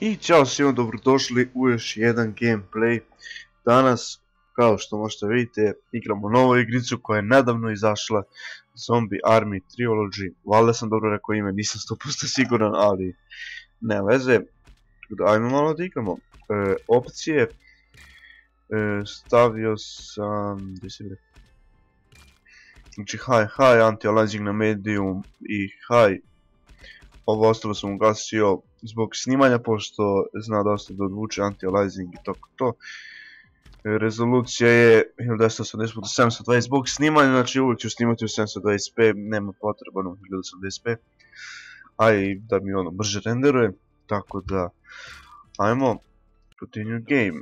I ćao svima, dobrodošli u još jedan gameplay. Danas, kao što možete vidite, igramo novu igricu koja je nedavno izašla. Zombie Army Trilogy. Valjda sam dobro rekao ime, nisam 100% siguran, ali ne veze. Ajmo malo da igramo. E, opcije. E, stavio sam... Gdje bre? Znači high, high, anti-aliasing na medium i high. Ovo ostalo sam ugasio zbog snimanja, pošto zna dosta da odvuče anti-aliasing i toko to. Rezolucija je 1980 720 zbog snimanja, znači uvijek ću snimati u 720p, nema potreba na 1080p. A i da mi ono brže renderuje, tako da ajmo continue game.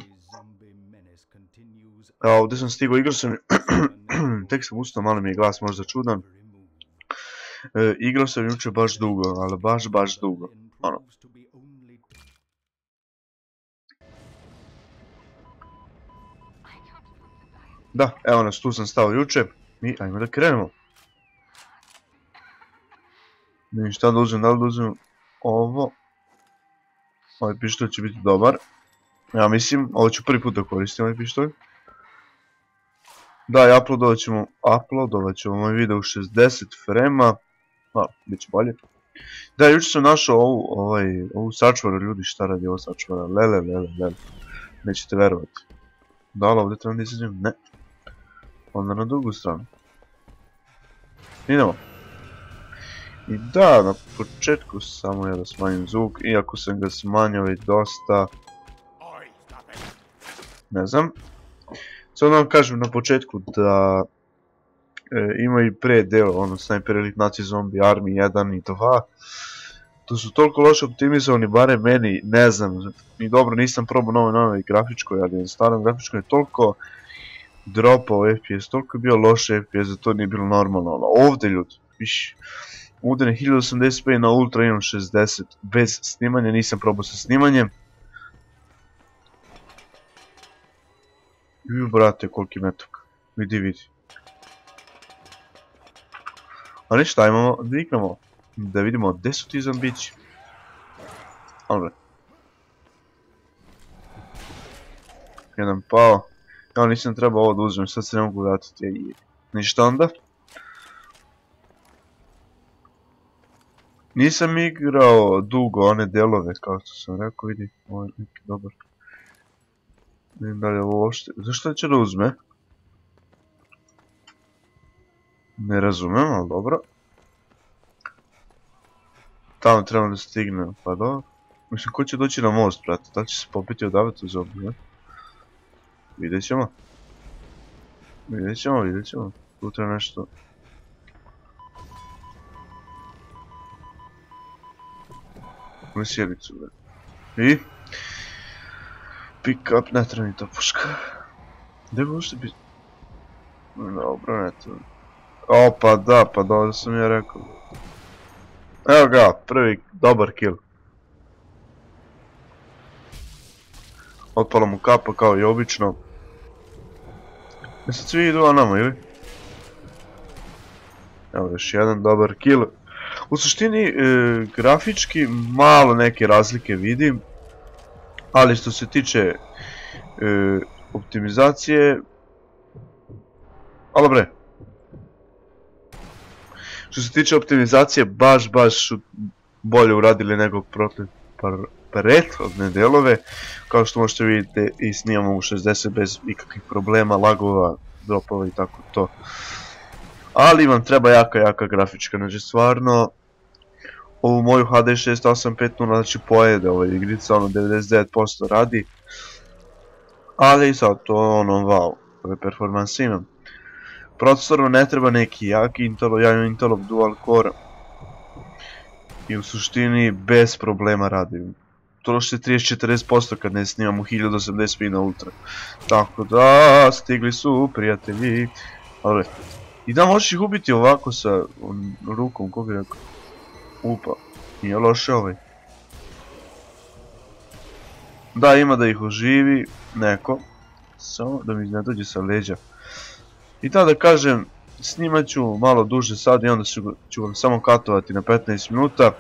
A ovdje sam stigao, igrao sam, tek sam ustao, malo mi je glas možda čudan. E, igrao sam jučer baš dugo, ali baš baš dugo. Ono. Da, evo nas, tu sam stao juče i ajmo da krenemo. Ne šta da uzmem, da li da uzmem ovo. Ovaj pištolj će biti dobar. Ja mislim, ovo ću prvi put da koristim ovaj pištolj. Da, i uploadovat ćemo, uploadovat ćemo ovaj video u 60 frema. A, bit će bolje. Da, jučer sam našao ovu, ovaj, ovu sačvaru ljudi, šta radi ovo sačvara, lele, lele, lele. Nećete verovati. Da li ovdje trebam da izađem? Ne. Onda na drugu stranu. Idemo. I da, na početku samo ja da smanjim zvuk, iako sam ga smanjio već dosta. Ne znam. Samo vam kažem na početku da e, ima i pre deo, ono Sniper Elite Nazi Zombie Army 1 i 2. To su toliko loše optimizovani, bare meni, ne znam, ni dobro nisam probao nove nove grafičkoj, ali na starom grafičkoj je toliko dropao FPS, toliko je bio loše FPS da to nije bilo normalno, ali ovdje ljudi, viš, ovdje na 1080p na Ultra imam 60, bez snimanja, nisam probao sa snimanjem. Ju brate, koliki metok, vidi vidi. A ništa, ajmo da igramo, da vidimo gdje su ti zombići. Jedan pao. Ja nisam trebao ovo da uzmem, sad se ne mogu vratiti ništa onda. Nisam igrao dugo one delove, kao što sam rekao, vidi, ovo je neki dobar. Znam da li je ovo uopšte, zašto će da uzme? Ne razumem, ali dobro. Tamo trebamo da stignem, pa dobro. Mislim, ko će doći na most, brate? Da će se popiti odavati u zombi, ne? Vidjet ćemo. Vidjet ćemo, vidjet ćemo. Tu nešto... Na sjelicu, bre. I? Pick up, ne treba ni ta puška. Gdje bi ušte biti? Dobro, ne treba. O, pa da, pa da, sam ja rekao. Evo ga, prvi dobar kill. Otpala mu kapa kao i obično. Mislim svi idu nama ili? Evo još jedan dobar kill. U suštini e, grafički malo neke razlike vidim. Ali što se tiče e, optimizacije... Alo bre, što se tiče optimizacije, baš, baš su bolje uradili nego protiv prethodne delove. Kao što možete vidjeti i snimamo u 60 bez ikakvih problema, lagova, dropova i tako to. Ali vam treba jaka, jaka grafička, znači stvarno ovu moju HD 6850 znači pojede ova igrica, ono 99% radi. Ali sad to ono wow, ove performanse imam. Procesoru ne treba neki jaki Intel, ja imam Intelov dual core i u suštini bez problema radim. Troši 30-40% kad ne snimam u 1080p na ultra. Tako da, stigli su prijatelji. I da možeš ih ubiti ovako sa rukom, ko bi rekao. Upa, nije loše ovaj. Da, ima da ih oživi neko. Samo da mi ne dođe sa leđa. I tada da kažem, snimat ću malo duže sad i onda ću vam samo katovati na 15 minuta.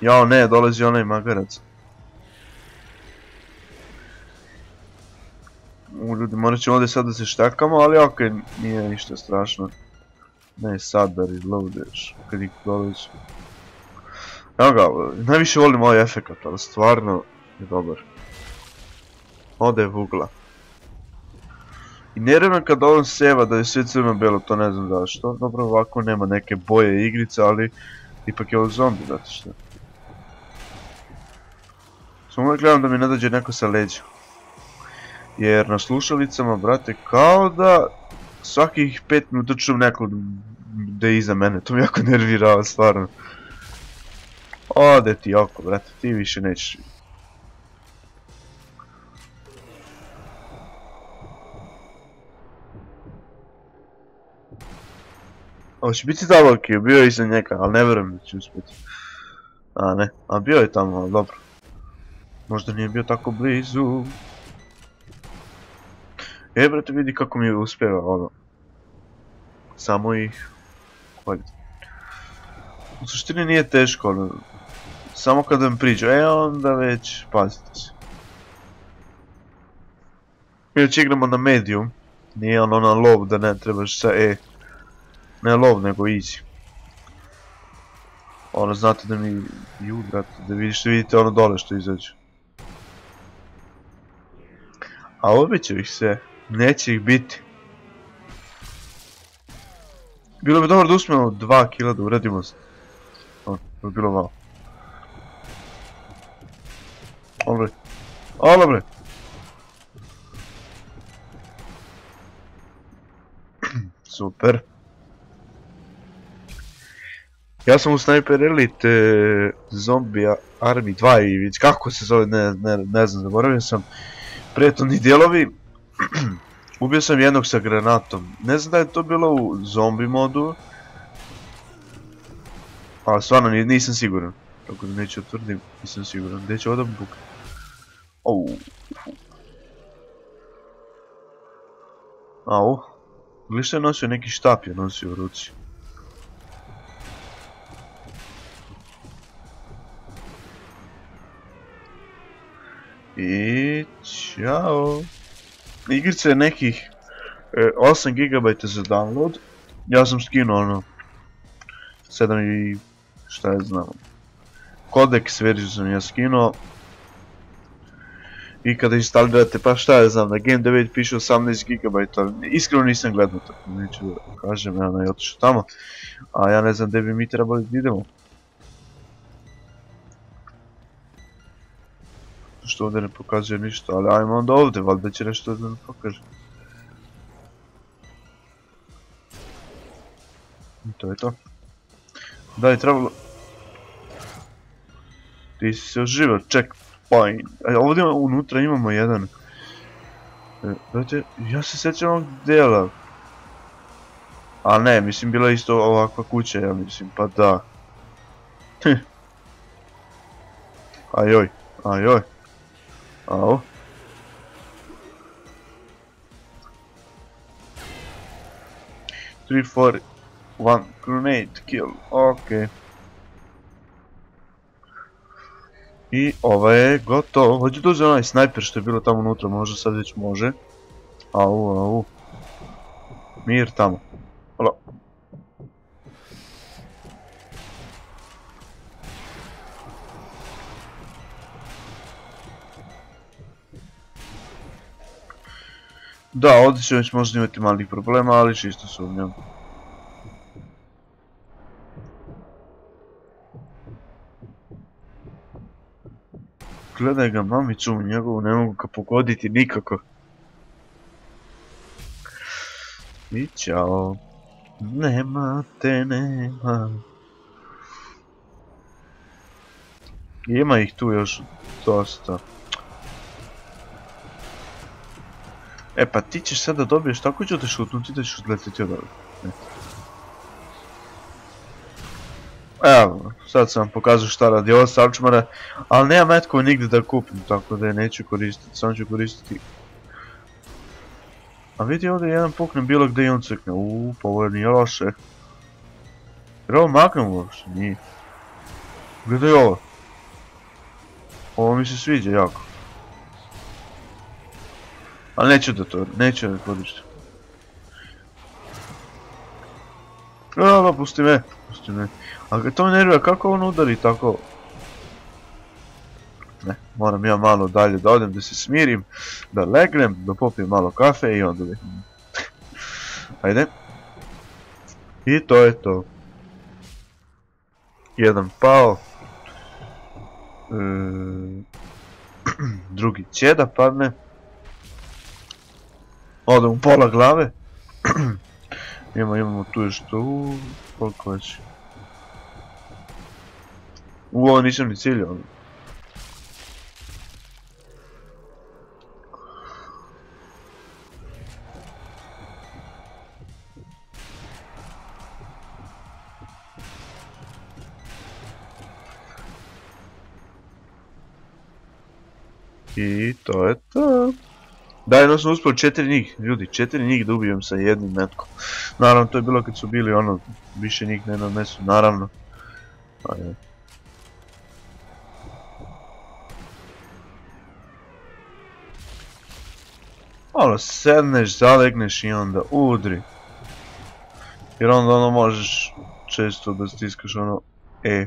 Jao ne, dolazi onaj magarac. U ljudi, morat ćemo ovdje sad da se štakamo, ali okej, nije ništa strašno. Ne sad da reloadeš, kad ih dolazi. Evo ga, najviše volim ovaj efekat, ali stvarno je dobar. Ode je vugla. I kad on seva da je sve crno belo, to ne znam zašto. Dobro, ovako nema neke boje igrice, ali ipak je ovo zombi, znate što. Samo uvijek gledam da mi ne dođe neko sa leđa. Jer na slušalicama, brate, kao da svakih 5 minuta čujem neko da je iza mene, to mi jako nervirava, stvarno. Ode ti oko, brate, ti više nećeš Ovo će biti Dalokio, bio je iza njega, ali ne vjerujem da će uspjeti. A ne, a bio je tamo, ali dobro. Možda nije bio tako blizu. E, brate, vidi kako mi uspjeva, ono. Samo ih... Koljeti. U suštini nije teško, ono. Samo kad vam priđu, e onda već pazite se. Mi već igramo na medium, nije ono na low da ne trebaš sa e. Ne lov, nego easy. Ono, znate da mi brate, da vidiš, vidite ono dole što izađe. A ovdje će ih se, neće ih biti. Bilo bi dobro da uspijemo dva kila da uradimo. Ono, bi bilo malo. Ono bre. Ono bre. Super. Ja sam u Sniper Elite e, Zombie Army 2 i vidi kako se zove, ne, ne, ne znam, zaboravio sam. Prijetovni dijelovi. Ubio sam jednog sa granatom. Ne znam da je to bilo u zombi modu. Ali stvarno nisam siguran. Tako da neću otvrdim, nisam siguran. Gdje će ovdje buk? Au. Au. Što je nosio neki štap je nosio u ruci. I čao. Igrica je nekih 8 GB za download. Ja sam skinuo ono 7 i šta je znam. Codex verziju sam ja skinuo. I kada instalirate pa šta je znam, na Game 9 piše 18 GB, iskreno nisam gledao tako, neću da kažem, ja ne otišao tamo. A ja ne znam gdje bi mi trebali da idemo. Što ovdje ne pokazuje ništa, ali ajmo onda ovdje, valjda će nešto da nam pokaže. I to je to. Da je trebalo... Ti si se oživio, checkpoint. E, ovdje unutra imamo jedan. E, ja se sjećam ovog dijela. A ne, mislim bila isto ovakva kuća, ja mislim, pa da. Ajoj, ajoj. Oh. Three, four, one grenade kill. Ok. I ovo je gotovo. Hoću da onaj snajper što je bilo tamo unutra, možda sad već može. Au, au. Mir tamo. Da, ovdje će već možda imati malih problema, ali čisto sumnjam. Gledaj ga mamicu njegovu, ne mogu ga pogoditi nikako. I čao. Nema te, nema. Ima ih tu još dosta. E pa ti ćeš sad da dobiješ tako ću te šutnuti da ćeš odletiti od ovdje. Evo, sad sam vam pokazao šta radi ova savčmara, ali nema metkova nigdje da kupim, tako da je neću koristiti, samo ću koristiti. A vidi ovdje jedan puknem bilo gdje i on cekne, uuu, pa ovo nije loše. Jer ovo magnum uopšte, nije. Gledaj ovo. Ovo mi se sviđa jako. Ali neću da to, neću da koristiti. Evo, pusti me, pusti me. A to me nervira, kako on udari tako? Ne, moram ja malo dalje da odem, da se smirim, da legnem, da popijem malo kafe i onda vidim. Ajde. I to je to. Jedan pao. E, drugi će da padne. Ode u pola glave. imamo, imamo tu još tu. Koliko već? U, ovo nisam ni ciljao. I to je to. Da, jedno sam uspio četiri njih, ljudi, četiri njih da ubijem sa jednim metkom. Naravno, to je bilo kad su bili ono, više njih na mesu, naravno. Ono, sedneš, zalegneš i onda udri. Jer onda ono možeš često da stiskaš ono E.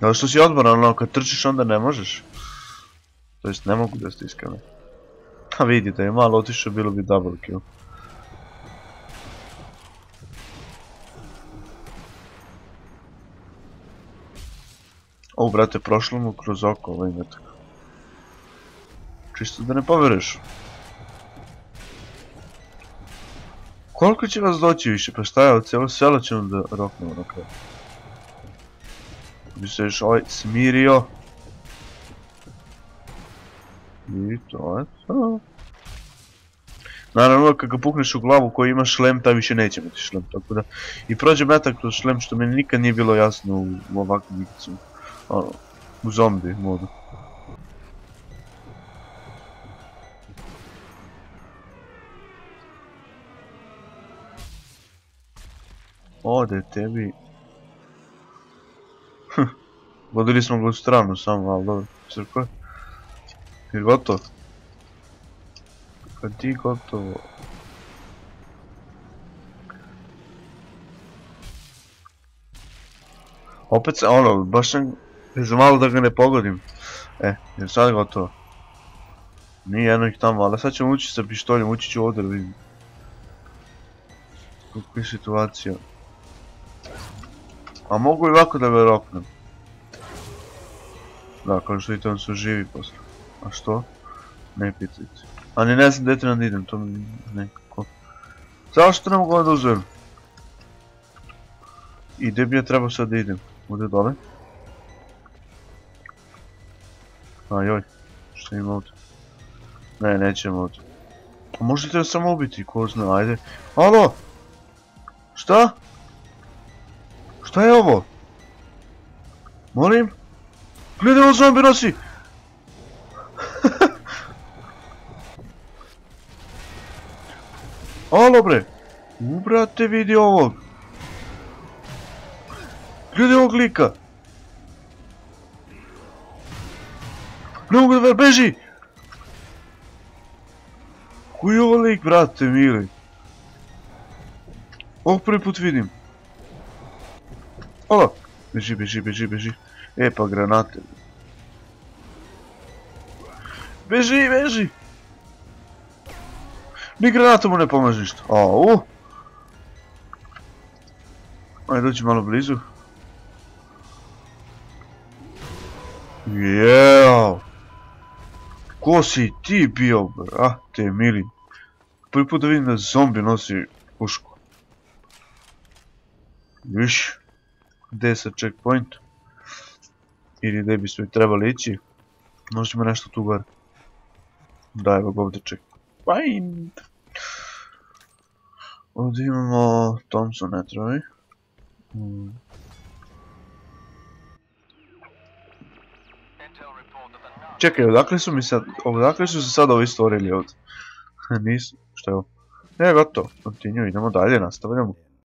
Ali što si odmoran, ono kad trčiš onda ne možeš. To jest ne mogu da stiskam. Pa vidite, je malo otišao bilo bi double kill. O, brate, prošlo mu kroz oko ovaj metak. Čisto da ne povereš. Koliko će vas doći više? Pa šta je, od cijelo selo ćemo da roknemo na kraju. Bi se još ovaj smirio. To je to. Naravno, kad ga pukneš u glavu koji ima šlem, taj više neće imati šlem, tako da... I prođe metak kroz šlem, što meni nikad nije bilo jasno u, ovakvom igricu. Ono, u zombi modu. Ode tebi... Vodili smo ga u stranu samo, ali dobro, crkva. Je gotovo? Kad ti gotovo? Opet se, ono, baš sam malo da ga ne pogodim. E, jer sad gotovo. Nije jedno ih tamo, ali sad ćemo ući sa pištoljem, ući ću ovdje da vidim. Kako je situacija. A mogu i ovako da ga roknem. Da, kao što vidite on su živi posle. A što? Ne pitajte. Ali ne znam trebam da idem, to mi nekako... Zašto ne mogu da uzem? I gdje bi ja trebao sad da idem? Ovdje dole? Ajoj, što ima ovdje? Ne, nećemo ovdje. A možda treba samo ubiti, ko zna, ajde. Alo! Šta? Šta je ovo? Molim? Gledaj ovo zombi nosi! Alo bre! Ubrate vidi ovog! Gledaj ovog lika! Ne mogu da beži! Koji je ovo lik, brate, mili? Ovo prvi put vidim. Alo! Beži, beži, beži, beži. E pa granate. Beži, beži! Ni granata mu ne pomaže ništa. Au! Ajde doći malo blizu. Jeo! Ko si ti bio, brate mili? Prvi put da vidim da zombi nosi pušku. Viš? Gdje je sad checkpoint? Ili gdje bismo trebali ići? Možda ima nešto tu gore. Da, evo ga ovdje checkpoint. Ovdje imamo Thompson netrovi. Hmm. Čekaj, odakle su mi sad, odakle su se sad ovi stvorili ovdje? Nisu, što je ovo? E, gotovo, continue, idemo dalje, nastavljamo.